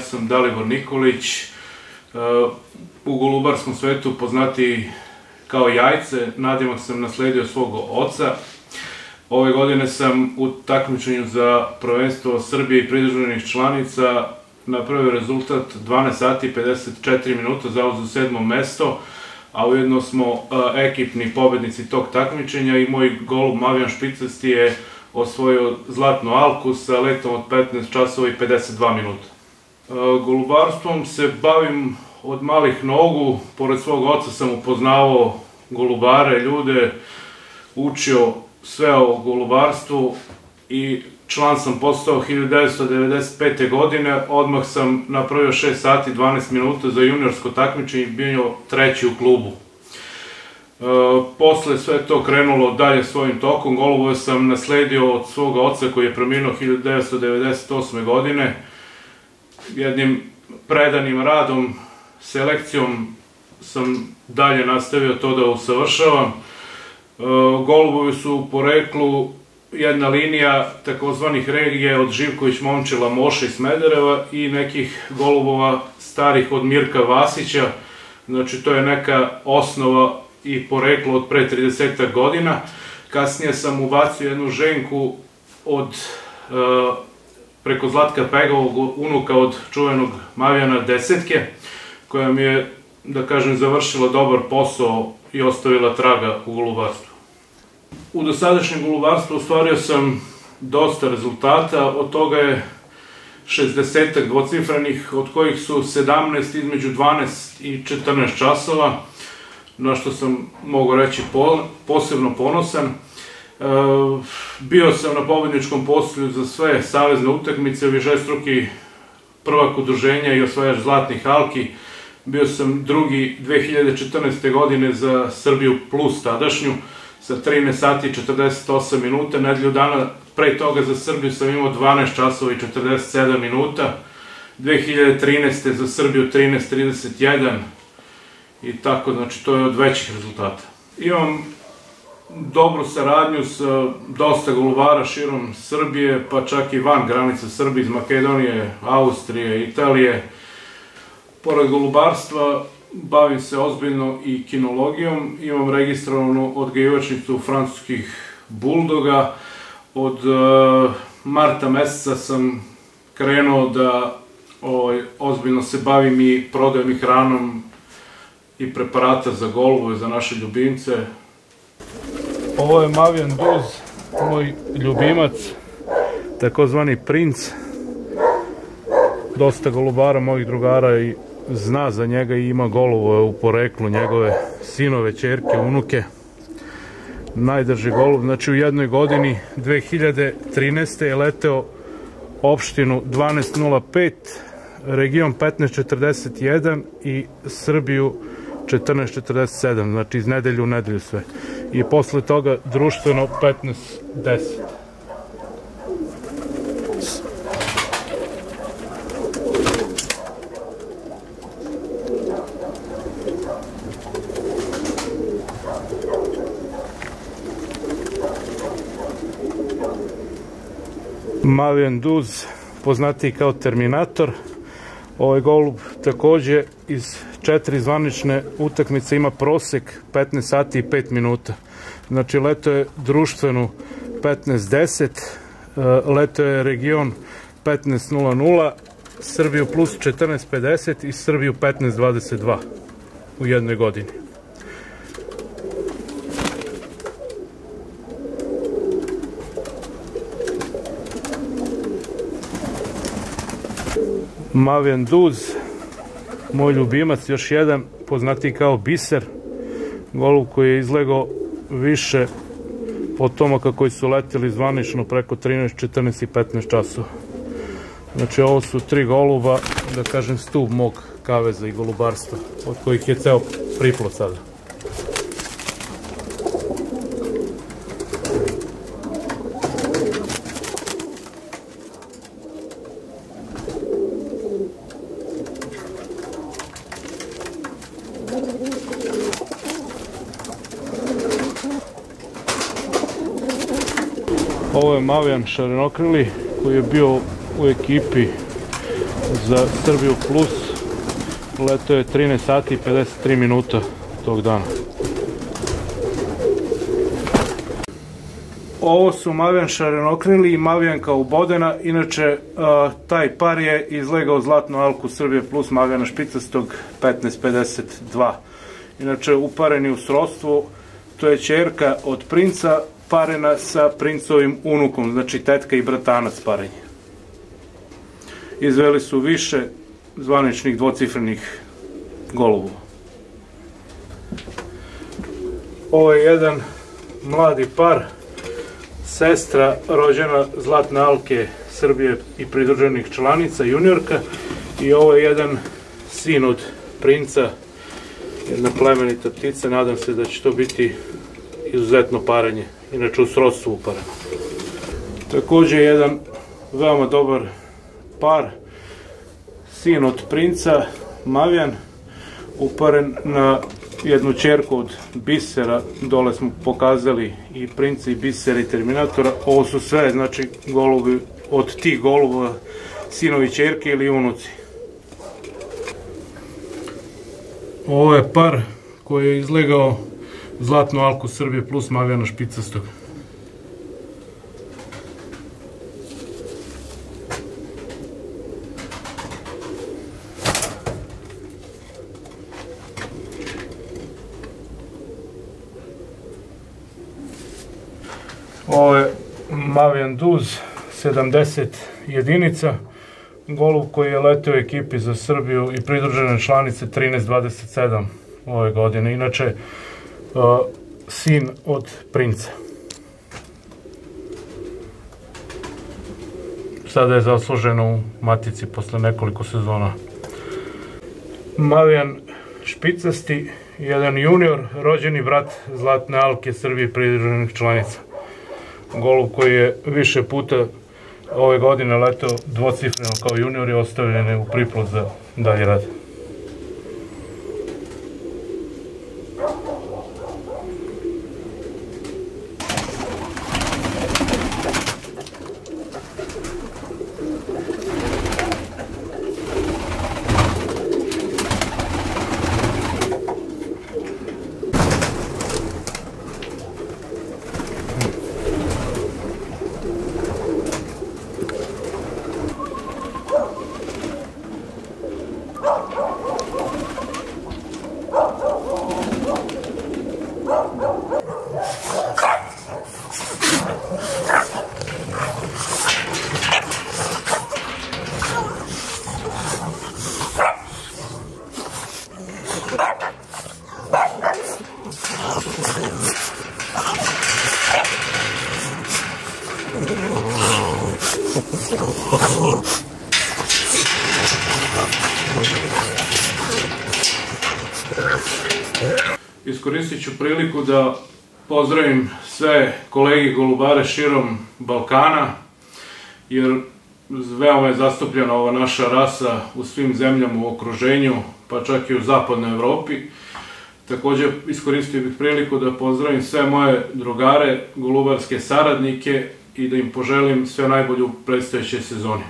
sam Dalibor Nikolić, e, u golubarskom svetu poznati kao jajce, nadimak sam nasledio svog oca. Ove godine sam u takmičenju za prvenstvo Srbije i pridruženih članica napravio rezultat 12 sati 54 minuta, zauzu sedmo mesto, a ujedno smo uh, ekipni pobednici tog takmičenja i moj golub Mavijan Špicasti je osvojio zlatnu alku sa letom od 15 časova i 52 minuta. Uh, golubarstvom se bavim od malih nogu, pored svog oca sam upoznavao golubare, ljude, učio sve o golubarstvu i član sam postao 1995. godine, odmah sam napravio 6 sati 12 minuta za juniorsko takmičenje i bio treći u klubu. E, posle sve to krenulo dalje svojim tokom, golubove sam nasledio od svoga oca koji je preminuo 1998. godine, jednim predanim radom, selekcijom sam dalje nastavio to da usavršavam. E, golubovi su u poreklu jedna linija takozvanih regije od Živković Momčila Moša i Smedereva i nekih golubova starih od Mirka Vasića. Znači to je neka osnova i poreklo od pre 30 godina. Kasnije sam ubacio jednu ženku od e, preko Zlatka Pegovog unuka od čuvenog Mavijana Desetke, koja mi je, da kažem, završila dobar posao i ostavila traga u golubarstvu. U dosadašnjem golubarstvu ostvario sam dosta rezultata, od toga je 60 dvocifranih, od kojih su 17 između 12 i 14 časova, na što sam, mogu reći, posebno ponosan. E, bio sam na pobedničkom postoju za sve savezne utakmice, višestruki prvak udruženja i osvajač zlatnih halki. Bio sam drugi 2014. godine za Srbiju plus tadašnju, sa 13 sati i 48 minuta. Nedelju dana pre toga za Srbiju sam imao 12 časova i 47 minuta. 2013. za Srbiju 13.31 i tako, znači to je od većih rezultata. Imam dobru saradnju sa dosta golubara širom Srbije, pa čak i van granica Srbije, iz Makedonije, Austrije, Italije. Pored golubarstva, bavim se ozbiljno i kinologijom, imam registrovanu odgajivačnicu francuskih buldoga, od uh, marta meseca sam krenuo da ovaj, ozbiljno se bavim i prodajem i hranom i preparata za golubove, za naše ljubimce. Ovo je Mavian Duz, moj ljubimac, takozvani princ. Dosta golubara, mojih drugara i zna za njega i ima golubove u poreklu njegove sinove, čerke, unuke. Najdrži golub, znači u jednoj godini 2013. je leteo opštinu 12.05, region 15.41 i Srbiju 14.47, znači iz nedelju u nedelju sve. I posle toga društveno 15.10. Mavian Duz, poznatiji kao Terminator. Ovaj golub takođe iz četiri zvanične utakmice ima prosek 15 sati i 5 minuta. Znači leto je društvenu 15.10, e, leto je region 15.00, Srbiju plus 14.50 i Srbiju 15.22 u jednoj godini. Mavian Duz, moj ljubimac, još jedan, poznati kao Biser, golub koji je izlegao više potomaka koji su leteli zvanično preko 13, 14 i 15 časova. Znači ovo su tri goluba, da kažem stup mog kaveza i golubarstva, od kojih je ceo priplot sada. Ovo je Mavijan Šarenokrili koji je bio u ekipi za Srbiju Plus leto je 13 sati i 53 minuta tog dana. Ovo su Mavijan Šarenokrili i Mavijanka Ubodena, inače taj par je izlegao Zlatnu Alku Srbije plus Mavijana Špicastog 1552. Inače upareni u srodstvu, to je čerka od princa parena sa princovim unukom, znači tetka i bratanac parenje. Izveli su više zvaničnih dvocifrenih golubova. Ovo je jedan mladi par, sestra rođena Zlatne Alke Srbije i pridruženih članica, juniorka, i ovo je jedan sin od princa, jedna plemenita ptica, nadam se da će to biti izuzetno parenje, inače u srodstvu upareno. Takođe jedan veoma dobar par, sin od princa, Mavijan, uparen na jednu čerku od bisera, dole smo pokazali i princa i bisera i terminatora, ovo su sve, znači, golubi od tih golubova, sinovi čerke ili unuci. Ovo je par koji je izlegao Zlatnu Alku Srbije plus Mavijana Špicastog. Ovo je Mavijan Duz, 70 jedinica, golub koji je leteo u ekipi za Srbiju i pridružene članice 13-27 ove godine. Inače, sin od princa. Sada je zasluženo u Matici posle nekoliko sezona. Mavijan Špicasti, jedan junior, rođeni brat Zlatne Alke Srbije pridruženih članica golub koji je više puta ove godine letao dvocifreno kao junior i ostavljen je u priplot za dalje rad. Iskoristit ću priliku da pozdravim sve kolege golubare širom Balkana, jer veoma je zastupljena ova naša rasa u svim zemljama u okruženju, pa čak i u zapadnoj Evropi. Takođe iskoristio bih priliku da pozdravim sve moje drugare, golubarske saradnike i da im poželim sve najbolje u predstojećoj sezoni.